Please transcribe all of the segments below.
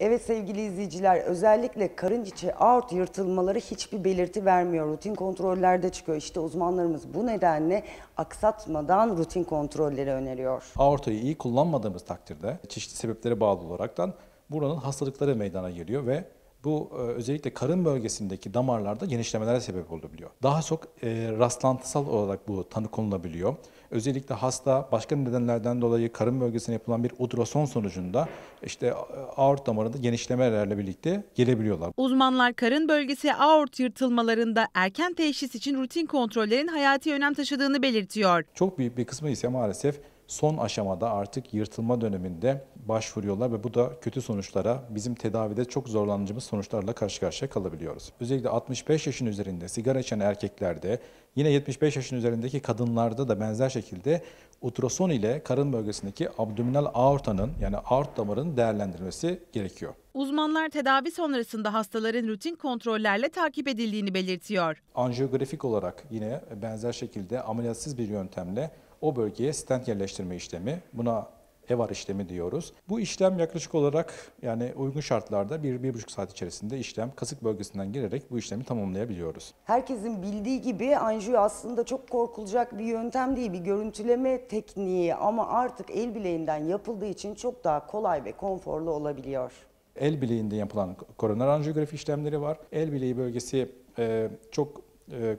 Evet sevgili izleyiciler özellikle karın içi aort yırtılmaları hiçbir belirti vermiyor. Rutin kontrollerde çıkıyor. İşte uzmanlarımız bu nedenle aksatmadan rutin kontrolleri öneriyor. Aortayı iyi kullanmadığımız takdirde çeşitli sebeplere bağlı olaraktan buranın hastalıkları meydana geliyor ve bu e, özellikle karın bölgesindeki damarlarda genişlemelere sebep olabiliyor. Daha çok e, rastlantısal olarak bu tanı konulabiliyor. Özellikle hasta başka nedenlerden dolayı karın bölgesine yapılan bir ultrason sonucunda işte aort damarında genişlemelerle birlikte gelebiliyorlar. Uzmanlar karın bölgesi aort yırtılmalarında erken teşhis için rutin kontrollerin hayati önem taşıdığını belirtiyor. Çok büyük bir kısmı ise maalesef son aşamada artık yırtılma döneminde başvuruyorlar ve bu da kötü sonuçlara, bizim tedavide çok zorlanıcımız sonuçlarla karşı karşıya kalabiliyoruz. Özellikle 65 yaşın üzerinde sigara içen erkeklerde, yine 75 yaşın üzerindeki kadınlarda da benzer şekilde ultrason ile karın bölgesindeki abdominal aortanın yani aort damarının değerlendirilmesi gerekiyor. Uzmanlar tedavi sonrasında hastaların rutin kontrollerle takip edildiğini belirtiyor. Anjiyografik olarak yine benzer şekilde ameliyatsız bir yöntemle o bölgeye stent yerleştirme işlemi, buna EVAR işlemi diyoruz. Bu işlem yaklaşık olarak yani uygun şartlarda bir, bir buçuk saat içerisinde işlem kasık bölgesinden girerek bu işlemi tamamlayabiliyoruz. Herkesin bildiği gibi anjiyo aslında çok korkulacak bir yöntem değil, bir görüntüleme tekniği ama artık el bileğinden yapıldığı için çok daha kolay ve konforlu olabiliyor. El bileğinde yapılan koroner anjiyografi işlemleri var. El bileği bölgesi e, çok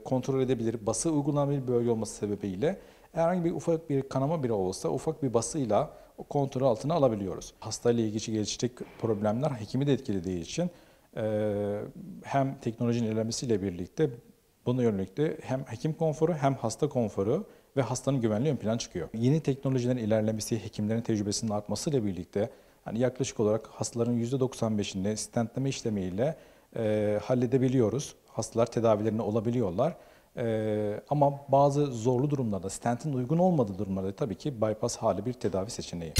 kontrol edebilir, bası uygulanabilir bölge olması sebebiyle herhangi bir ufak bir kanama bile olsa ufak bir basıyla o kontrol altına alabiliyoruz. Hastayla ilgili gelişecek problemler hekimi de etkilediği için e, hem teknolojinin ilerlemesiyle birlikte buna yönelik de hem hekim konforu hem hasta konforu ve hastanın güvenliği ön plan çıkıyor. Yeni teknolojilerin ilerlemesi, hekimlerin tecrübesinin artmasıyla birlikte hani yaklaşık olarak hastaların %95'inde stentleme işlemiyle e, halledebiliyoruz. Hastalar tedavilerine olabiliyorlar. Ee, ama bazı zorlu durumlarda, stentin uygun olmadığı durumlarda tabii ki bypass hali bir tedavi seçeneği.